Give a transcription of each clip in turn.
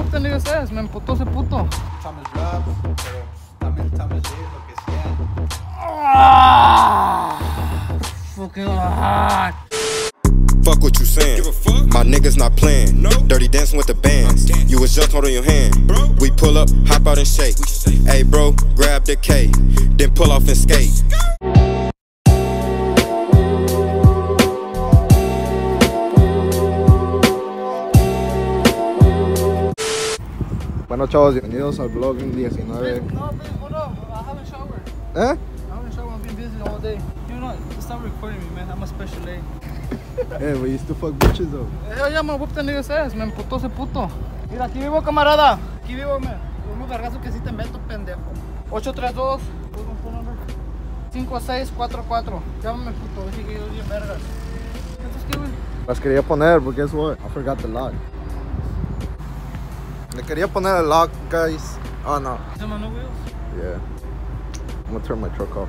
what the nigga says. Me emputó ese puto. Thomas Love, pero también Thomas Lee, lo que sea. Ah, fucking hot. Fuck what you saying. My niggas not playing. Dirty dancing with the bands. You was just holding your hand. Bro. We pull up, hop out and shake. Hey bro, grab the K. Then pull off and skate. Bueno chavos, bienvenidos al vlogging 19. No, babe, hold. I haven't showered. ¿Eh? I haven't showered. I've been busy all day. You know, stop recording me, man. I'm a special aid. Eh, we used to fuck bitches though. Eh, ya me what the nigga says. Me emputó ese puto. Mira, aquí vivo, camarada. Aquí vivo, man. Un vergazo que sí te meto, pendejo. 832. ¿puedo un phone number? 5644. Llámame, puto. Dije que yo bien vergas. ¿qué, güey? Las quería poner, but guess what? I forgot the lock. Le quería poner el lock, guys. Oh no. Yeah. I'm gonna turn my truck off.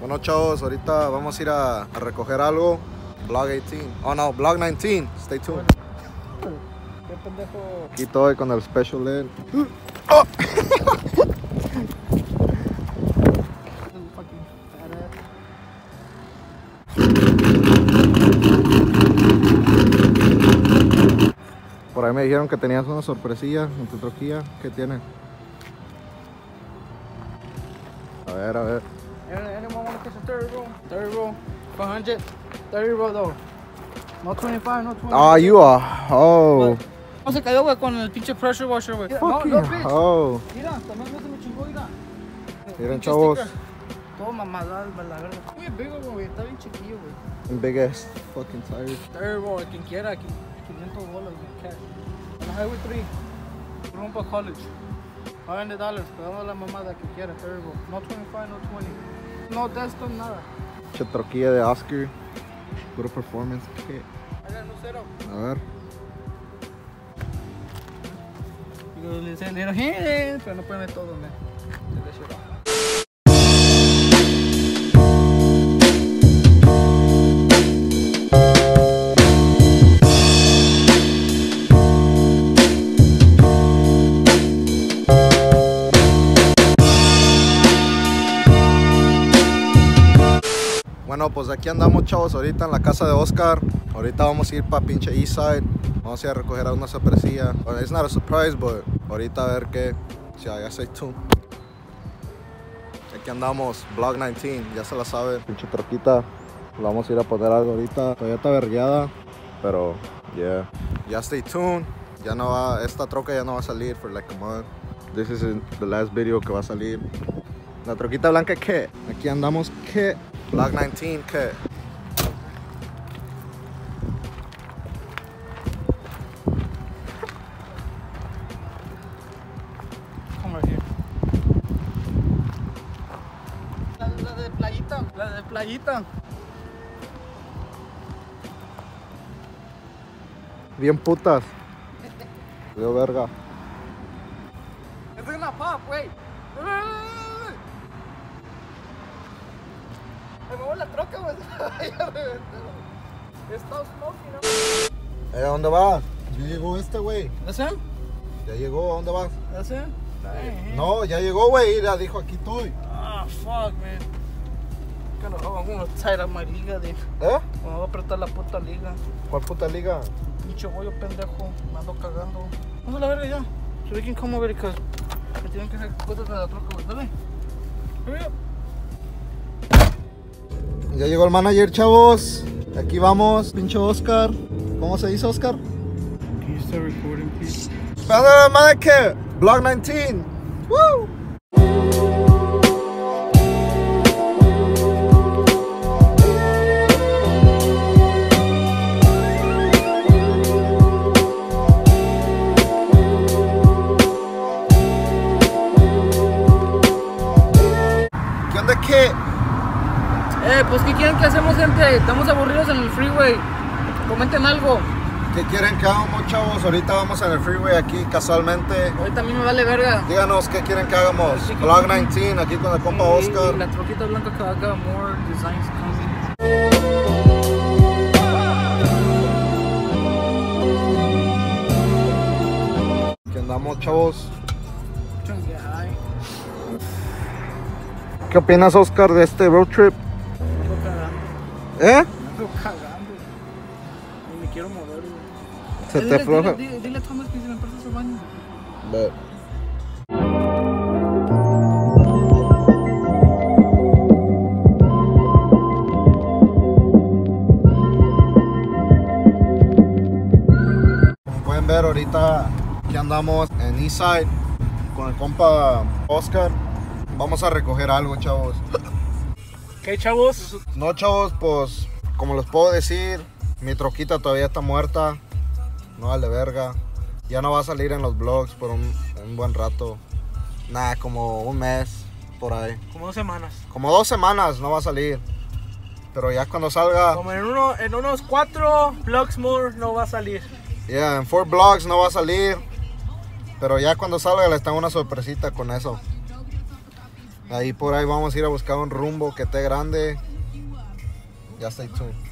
Bueno chavos, ahorita vamos a ir a, a recoger algo. Vlog 18. Oh no, vlog 19. Stay tuned. ¿Qué pendejo? Aquí estoy con el special ed. Fucking ahí me dijeron que tenías una sorpresilla en tu troquilla. ¿Qué tiene? A ver, a ver. Any- Anyone want to catch a 30 roll? 30 roll. 400. 30 roll, though. No 25, no 20. Ah, you are. Oh. No se cayó, güey, con el pinche pressure washer, güey. No, no, bitch. oh. Mira, también no se me chingó, mira. Miren, chavos. Todo mamada, la verga. Muy big, güey, está bien chiquillo, güey. Big ass fucking. 30 roll, quien quiera, qui- 500 bolas, güey, cash. En la Highway 3, rumbo a college. 100 dólares, pagando la mamada que quiera, 30 roll. No 25, no 20. No de esto, nada. Che troquilla de Oscar. Puro performance kit. Hagan un cero. A ver. Le dicen "Eh", pero no pueden ver todo, man. Pues aquí andamos, chavos, ahorita en la casa de Oscar. Ahorita vamos a ir para pinche Eastside. Vamos a ir a recoger a una sorpresilla. Bueno, it's not a surprise, but ahorita a ver qué. Sea, ya stay tuned. Aquí andamos, Vlog 19, ya se la sabe. Pinche troquita. Le vamos a ir a poner algo ahorita. Está vergueada, pero yeah. Ya stay tuned. Ya no va, esta troca ya no va a salir for like a month. This is the last video que va a salir. La troquita blanca, ¿qué? Aquí andamos, ¿qué? Vlog 19, ¿qué? Come right here. La, la de playita, la de playita. Bien putas. Veo verga. ¿A dónde vas? Ya llegó este, güey. ¿That's him? Ya llegó, ¿a dónde vas? ¿That's him? Hey, No, ya llegó, güey. Ya dijo, aquí estoy. Ah, fuck, man. Gonna, oh, I'm gonna tight up my liga, dude. ¿Eh? Me voy a apretar la puta liga. ¿Cuál puta liga? Pinche bollo pendejo. Me ando cagando. Vamos a la verga ya. So we can come over because me tienen que hacer cosas de la troca, güey. Dale. Hurry up. Ya llegó el manager, chavos. Aquí vamos, pinche Oscar. ¿Cómo se dice, Oscar? Can you start recording, please? Manager. Vlog 19. Woo! ¿Qué onda, qué? Eh, pues ¿qué quieren que hacemos, gente? Estamos aburridos en el freeway. Comenten algo. ¿Qué quieren que hagamos, chavos? Ahorita vamos en el freeway aquí casualmente. Ahorita a mí me vale verga. Díganos qué quieren que hagamos. Vlog 19 aquí con el compa Oscar. Y la troquita blanca que haga more designs coming. ¿Qué Andamos, chavos. Ay, ¿Qué opinas, Oscar, de este road trip? ¿Eh? Me ando cagando. Y me quiero mover, güey. Se Eh, te dile- afloja. Dile, dile, dile a Thomas que se me presta su baño. Ve. Como pueden ver ahorita aquí andamos en Eastside con el compa Oscar. Vamos a recoger algo, chavos. ¿Qué, chavos? No, chavos, pues como les puedo decir, mi troquita todavía está muerta. No vale verga. Ya no va a salir en los vlogs por un, un buen rato. Nada, como un mes por ahí. Como dos semanas. Como dos semanas no va a salir. Pero ya cuando salga, Como en, uno, en unos cuatro vlogs more no va a salir. ya en four vlogs no va a salir. Pero ya cuando salga les tengo una sorpresita con eso. Ahí por ahí vamos a ir a buscar un rumbo que esté grande. Ya stay tuned.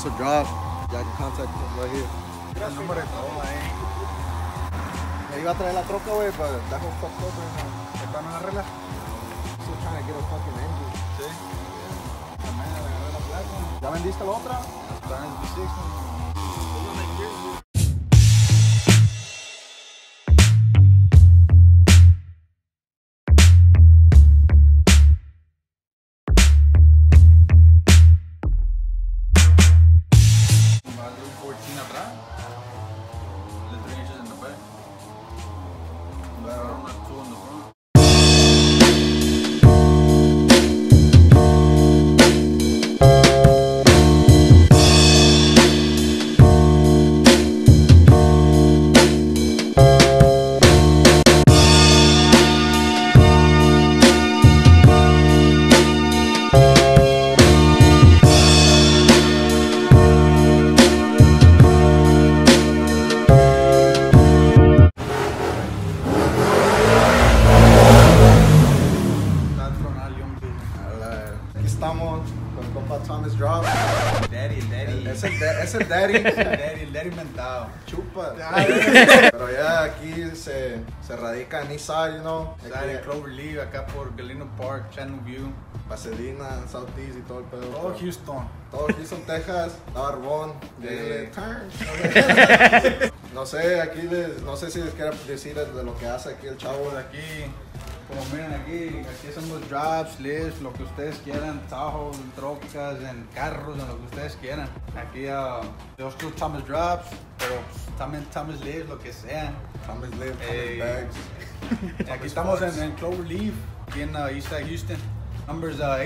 pass or drop, y'all can contact him right here. Gracias, hombre. Ahí a traer la troca, güey, but that whole fucked up right. Están en la regla. Still trying to get a fucking engine. Sí. Ya vendiste la otra? Está en Es el, da- es daddy. El daddy, el daddy mentado. Chupa. Pero ya aquí se, se radica en Eastside, you know. Está en Aquí, Cloverleaf, acá por Galeno Park, Channel View. Pasadena, Southeast y todo el pedo. Todo Houston. Todo Houston, Texas, Barbón, de Eh. No sé, aquí les, no sé si les quiero decir de lo que hace aquí el chavo. Por aquí, como miren aquí, aquí hacemos drops, lifts, lo que ustedes quieran, tajos, en trocas, en carros, en lo que ustedes quieran. Aquí uh, nosotros Thomas Drops, pero pues, también Thomas Lifts, lo que sea. Thomas Live, Thomas Ey. Bags. Aquí estamos en, en Cloverleaf, aquí en uh, Eastside Houston. Numbers uh,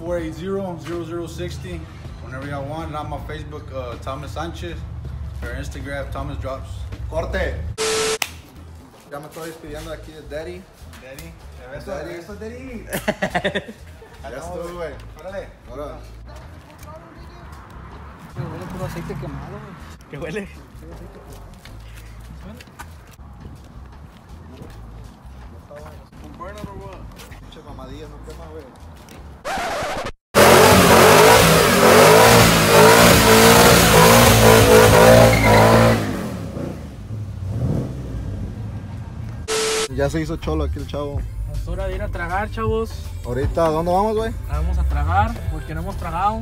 832-480-0060. Whenever y'all want, on my Facebook, uh, Thomas Sanchez, or Instagram, Thomas Drops. Corte. Ya me estoy despidiendo de aquí de Daddy. Daddy, beso, Daddy. beso, Daddy. Ya estuve, güey. Órale. Me huele puro aceite quemado, güey. ¿Qué huele? Un burner or what? Pinche mamadilla, no quema, güey. Ya se hizo cholo aquí el chavo. Es hora de ir a tragar, chavos. Ahorita, ¿dónde vamos, güey? Vamos a tragar porque no hemos tragado.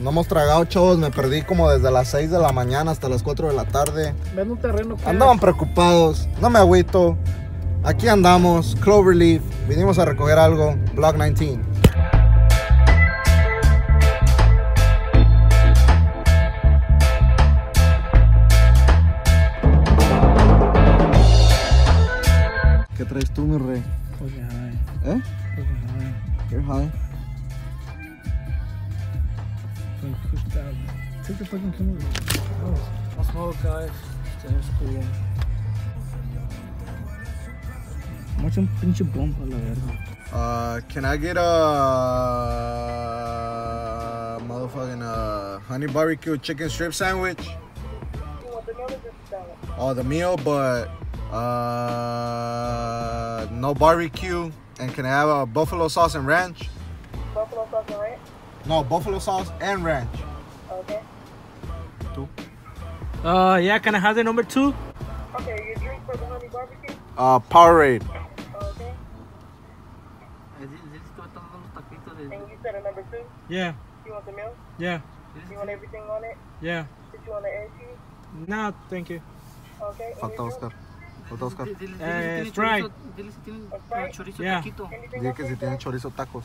No hemos tragado, chavos. Me perdí como desde las 6 de la mañana hasta las 4 de la tarde. Vende un terreno Andaban preocupados. No me agüito. Aquí andamos, Cloverleaf. Vinimos a recoger algo. Block 19. ¿Qué traes tú, mi rey? Pues ya, güey. ¿Eh? Pues ya, güey. You're high. Take the fucking camera. No smoke, guys. Tienes cool. Mucho un pinche bomba la verga. Uh, can I get a motherfucking uh, honey barbecue chicken strip sandwich? Oh, the meal, but uh, no barbecue. And can I have a buffalo sauce and ranch? Buffalo sauce and ranch? No, buffalo sauce and ranch. Okay. Two. Uh, yeah, can I have the number two? Okay, your drink for the honey barbecue? Uh, Powerade. Okay. And you said a number two? Yeah, You want the meal? yeah, You want everything on it? yeah. Did you want the air cheese? No, thank you. Okay. and Falta your Oscar. Falta Oscar. Eh, Sprite. drink? A Sprite? Yeah. Anything Dile que si tienen chorizo tacos.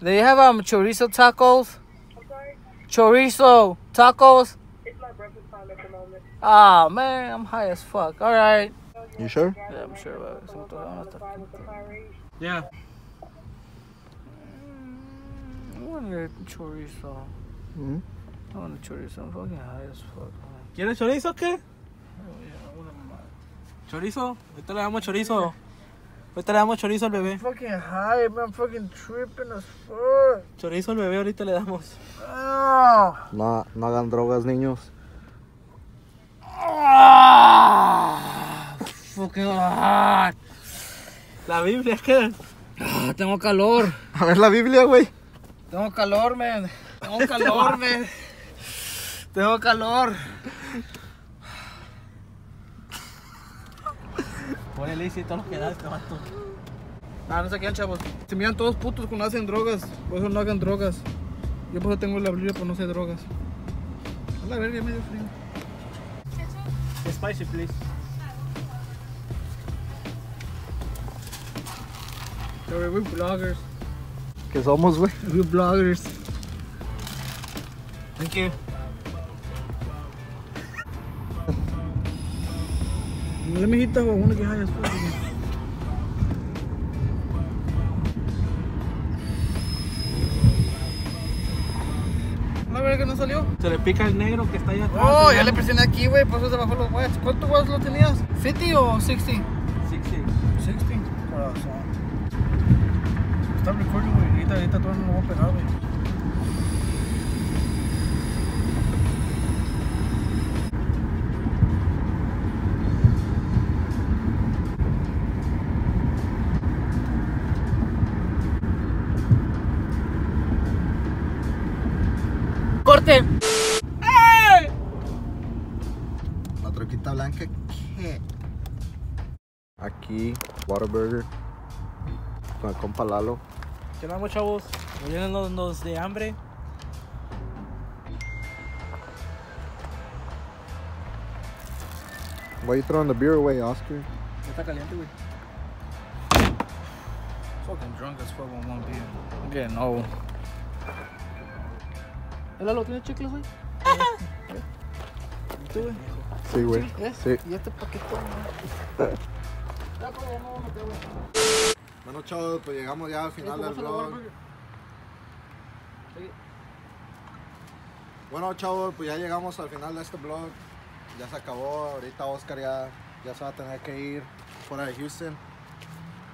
They have um chorizo tacos. I'm sorry? Chorizo tacos. It's my breakfast time at the moment. Ah man, I'm high as fuck. All right. You sure? Yeah, I'm sure about it. So Something on on the the- side with the pirate. Yeah. I want a chorizo. Mhm. I want a chorizo. I'm fucking high as fuck. man. ¿Quieres chorizo o qué? Chorizo. Ahorita le damos chorizo. Ahorita le damos chorizo al bebé. I'm fucking high, man. I'm fucking tripping as fuck. Chorizo al bebé ahorita le damos. Ah. No, no hagan drogas, niños. Ah. Fucking hot. La Biblia, ¿qué? Ah, tengo calor. A ver la Biblia, güey. Tengo calor, man. Tengo calor, man. Tengo calor. Ponele y todos los que das, vato. Ah, no se quedan, chavos. Se miran todos putos cuando hacen drogas. Por eso no hagan drogas. Yo por eso tengo la Biblia por no hacer drogas. A la verga, medio frío. Spicy, please. Pero we're bloggers. ¿Qué somos, güey? We're bloggers. Thank you. Let me hit that one. I wanna get high as fuck. again. Verga no salió. Se le pica el negro que está allá atrás. Oh, ya le presioné aquí, güey, por eso se bajó los watts. ¿Cuántos watts lo tenías? ¿50 o 60? 60. 60. Corazón. Está recording, güey. Ahorita, ahorita todo no lo voy a pegar, güey. ¡Corte! La troquita blanca. ¿Qué? Aquí, Waterburger. Con el compa Lalo. ¿Qué vamos, chavos? Muriéndonos de hambre. Why you throwing the beer away, Oscar? Ya está caliente, güey. Fucking drunk as fuck on one beer. I'm getting old. ¿El Lalo tiene chicles, güey? ¿Y tú, güey? Sí, güey. ¿Eh? Sí. ¿Y este paquete, güey? Ya, pues, ya no voy a meter, güey. Bueno, chavos, pues llegamos ya al final del vlog. Bueno, chavos, pues ya llegamos al final de este vlog. Ya se acabó. Ahorita Oscar ya, ya se va a tener que ir fuera de Houston.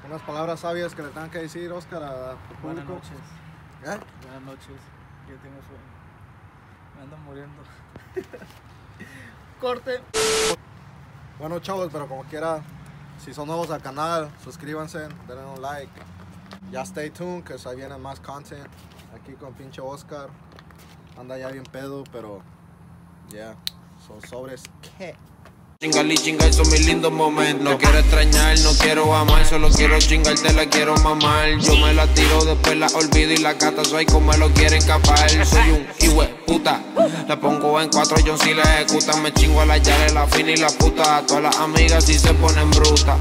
Unas palabras sabias que le tengan que decir, Oscar, a- al Buenas público. noches. ¿Eh? Buenas noches. Yo tengo sueño. Me ando muriendo. Corte. Bueno, chavos, pero como quiera, si son nuevos al canal, suscríbanse, denle un like. Ya stay tuned, que ahí viene más content. Aquí con pinche Oscar. Anda ya bien pedo, pero ya. Son sobres. ¿Qué? Chingar y son mis lindos momentos. No quiero extrañar, no quiero amar, solo quiero chingar, te la quiero mamar. Yo me la tiro, después la olvido y la gata soy como lo quieren capar. Soy un hijo la pongo en cuatro, yo si la ejecutan. Me chingo a la llave, la fina y la puta. A todas las amigas si se ponen brutas.